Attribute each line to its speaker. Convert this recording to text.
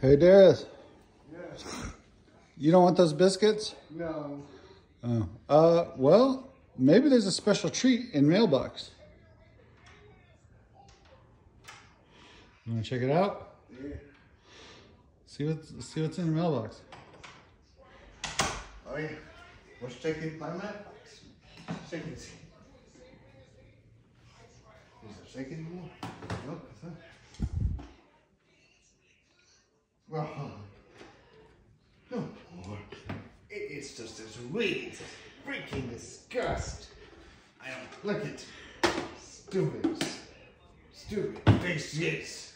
Speaker 1: Hey, Darius.
Speaker 2: Yes.
Speaker 1: You don't want those biscuits?
Speaker 2: No.
Speaker 1: Oh. Uh, well, maybe there's a special treat in mailbox. You want to check it out?
Speaker 2: Yeah.
Speaker 1: See what's see what's in the mailbox.
Speaker 2: Oh yeah. Let's check in my mailbox. Check see. Is there second more? Nope. Uh-huh. Oh. No more. It is just as weird. It's freaking disgust. I don't like it. Stupid. Stupid faces.